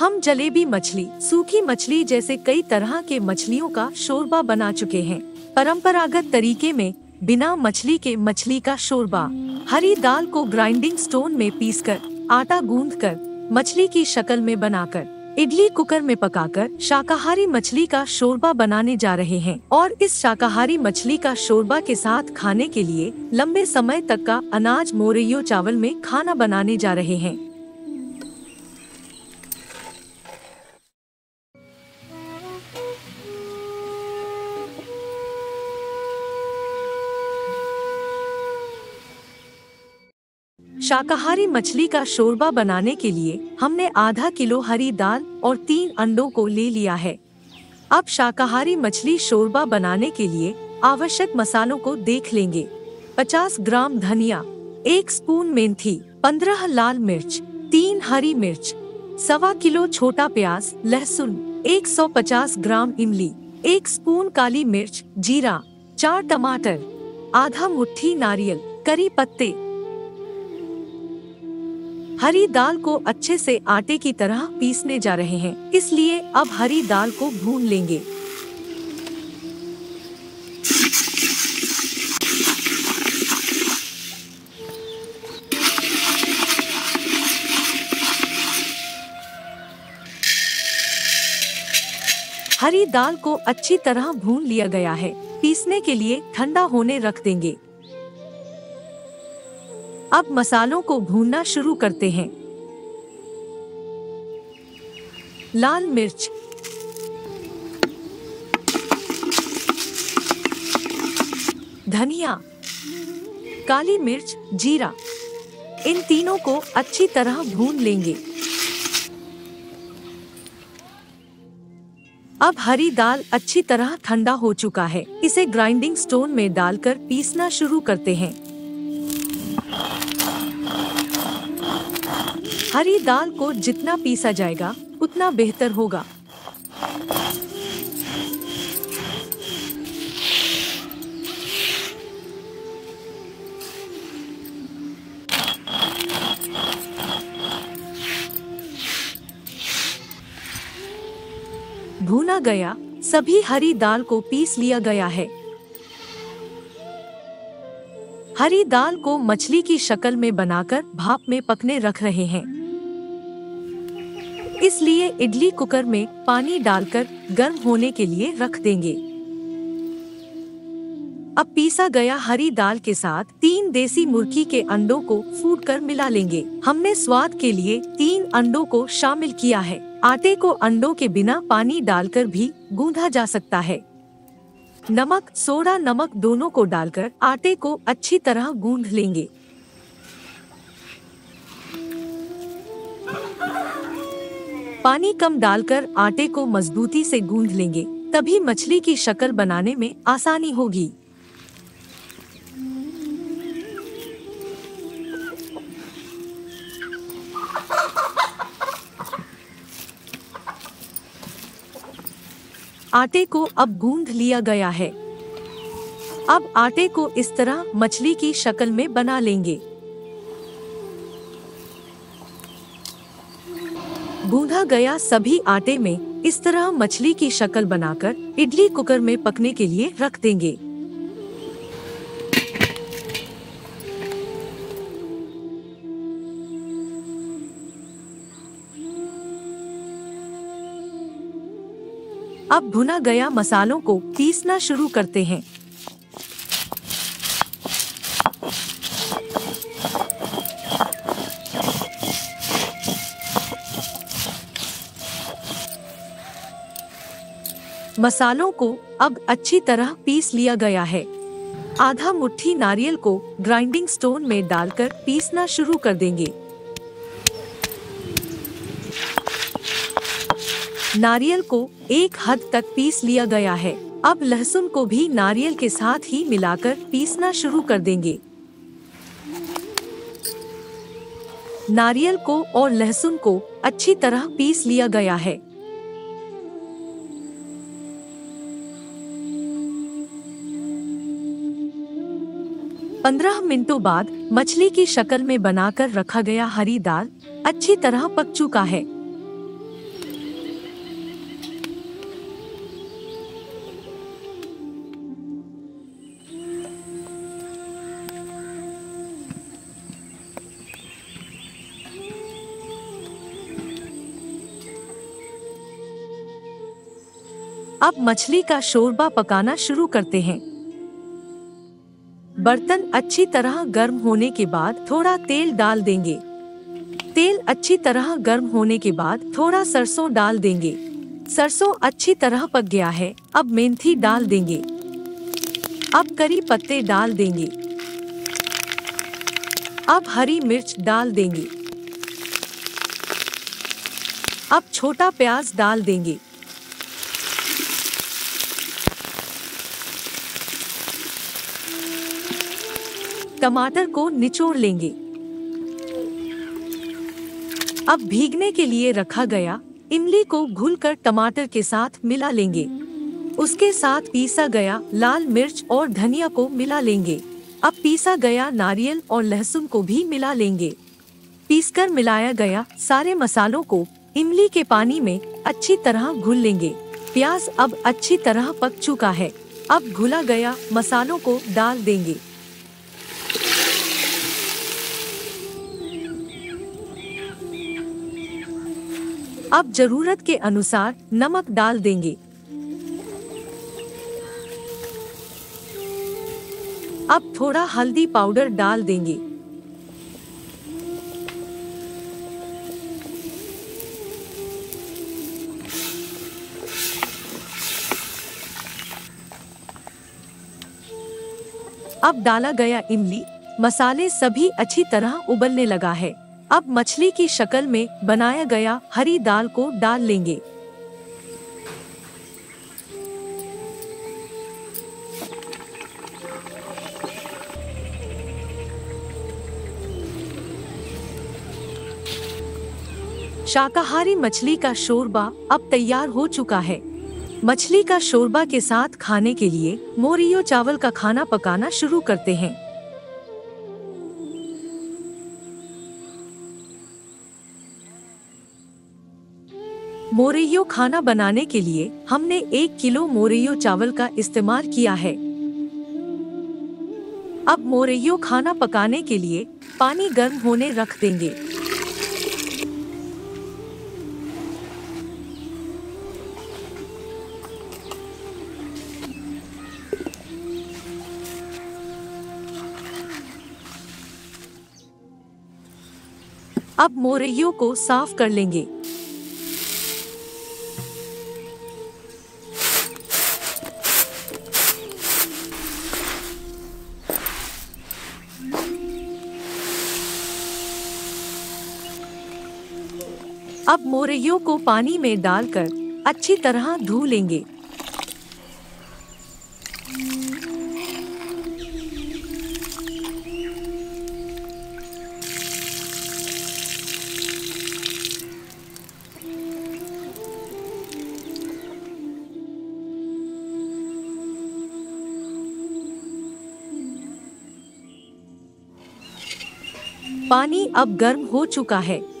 हम जलेबी मछली, सूखी मछली जैसे कई तरह के मछलियों का शोरबा बना चुके हैं। परंपरागत तरीके में बिना मछली के मछली का शोरबा। हरी दाल को ग्राइंडिंग स्टोन में पीसकर, आटा गूंथकर, मछली की शक्ल में बनाकर, इडली कुकर में पकाकर शाकाहारी मछली का शोरबा बनाने जा रहे हैं और इस शाकाहारी मछली का शोरबा के साथ खाने के लिए लंबे समय तक का अनाज मोरियो चावल में खाना बनाने जा रहे हैं। शाकाहारी मछली का शोरबा बनाने के लिए हमने आधा किलो हरी दाल और तीन अंडों को ले लिया है। अब शाकाहारी मछली शोरबा बनाने के लिए आवश्यक मसालों को देख लेंगे। 50 ग्राम धनिया, एक स्पून मेथी 15 लाल मिर्च, तीन हरी मिर्च, सवा किलो छोटा प्याज, लहसुन 150 ग्राम इमली, एक स्पून काली मिर्च, जीरा, चार टमाटर, आधा मुट्ठी नारियल, करी पत्ते हरी दाल को अच्छे से आटे की तरह पीसने जा रहे हैं, इसलिए अब हरी दाल को भून लेंगे। हरी दाल को अच्छी तरह भून लिया गया है, पीसने के लिए ठंडा होने रख देंगे। अब मसालों को भूनना शुरू करते हैं। लाल मिर्च। धनिया। काली मिर्च, जीरा। इन तीनों को अच्छी तरह भून लेंगे। अब हरी दाल अच्छी तरह ठंडा हो चुका है। इसे ग्राइंडिंग स्टोन में डालकर पीसना शुरू करते हैं। हरी दाल को जितना पीसा जाएगा, उतना बेहतर होगा। भूना गया, सभी हरी दाल को पीस लिया गया है। हरी दाल को मछली की शक्ल में बनाकर भाप में पकने रख रहे हैं। इसलिए इडली कुकर में पानी डालकर गर्म होने के लिए रख देंगे। अब पीसा गया हरी दाल के साथ तीन देसी मुर्गी के अंडों को फूट कर मिला लेंगे। हमने स्वाद के लिए तीन अंडों को शामिल किया है। आटे को अंडों के बिना पानी डालकर भी गूंधा जा सकता है। नमक, सोडा नमक दोनों को डालकर आटे को अच्छी तरह गूंध लेंगे। पानी कम डालकर आटे को मजबूती से गूंध लेंगे, तभी मछली की शक्ल बनाने में आसानी होगी। आटे को अब गूंध लिया गया है। अब आटे को इस तरह मछली की शक्ल में बना लेंगे। गूंधा गया सभी आटे में इस तरह मछली की शक्ल बनाकर इडली कुकर में पकने के लिए रख देंगे। अब भुना गया मसालों को पीसना शुरू करते हैं। मसालों को अब अच्छी तरह पीस लिया गया है। आधा मुट्ठी नारियल को ग्राइंडिंग स्टोन में डालकर पीसना शुरू कर देंगे। नारियल को एक हद तक पीस लिया गया है। अब लहसुन को भी नारियल के साथ ही मिलाकर पीसना शुरू कर देंगे। नारियल को और लहसुन को अच्छी तरह पीस लिया गया है। पंद्रह मिनटों बाद मछली की शक्ल में बनाकर रखा गया हरी दाल अच्छी तरह पक चुका है। अब मछली का शोरबा पकाना शुरू करते हैं। बर्तन अच्छी तरह गर्म होने के बाद थोड़ा तेल डाल देंगे। तेल अच्छी तरह गर्म होने के बाद थोड़ा सरसों डाल देंगे। सरसों अच्छी तरह पक गया है, अब मेथी डाल देंगे। अब करी पत्ते डाल देंगे। अब हरी मिर्च डाल देंगे। अब छोटा प्याज डाल देंगे। टमाटर को निचोड़ लेंगे। अब भीगने के लिए रखा गया इमली को घुलकर टमाटर के साथ मिला लेंगे। उसके साथ पीसा गया लाल मिर्च और धनिया को मिला लेंगे। अब पीसा गया नारियल और लहसुन को भी मिला लेंगे। पीसकर मिलाया गया सारे मसालों को इमली के पानी में अच्छी तरह घुल लेंगे। प्याज अब अच्छी तरह पक चुका है। अब घुला गया मसालों को डाल देंगे। अब ज़रूरत के अनुसार नमक डाल देंगे। अब थोड़ा हल्दी पाउडर डाल देंगे। अब डाला गया इमली मसाले सभी अच्छी तरह उबलने लगा है। अब मछली की शक्ल में बनाया गया हरी दाल को डाल लेंगे। शाकाहारी मछली का शोरबा अब तैयार हो चुका है। मछली का शोरबा के साथ खाने के लिए मोरियो चावल का खाना पकाना शुरू करते हैं। मोरैयो खाना बनाने के लिए हमने एक किलो मोरैयो चावल का इस्तेमाल किया है। अब मोरैयो खाना पकाने के लिए पानी गर्म होने रख देंगे। अब मोरैयो को साफ़ कर लेंगे। अब मोरैयों को पानी में डालकर अच्छी तरह धो लेंगे। पानी अब गर्म हो चुका है।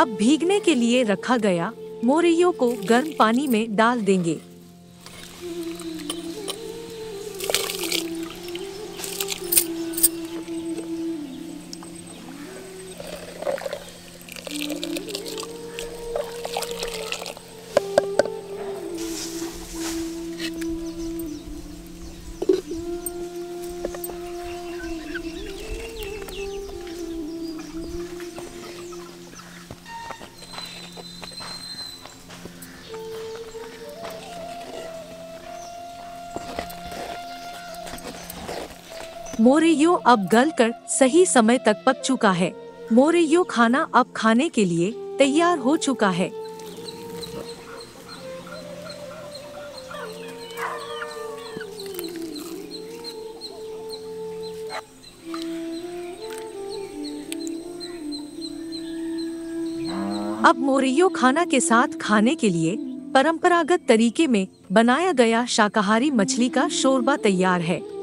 अब भीगने के लिए रखा गया मोरियो को गर्म पानी में डाल देंगे। मोरियो अब गल कर सही समय तक पक चुका है। मोरियो खाना अब खाने के लिए तैयार हो चुका है। अब मोरियो खाना के साथ खाने के लिए परंपरागत तरीके में बनाया गया शाकाहारी मछली का शोरबा तैयार है।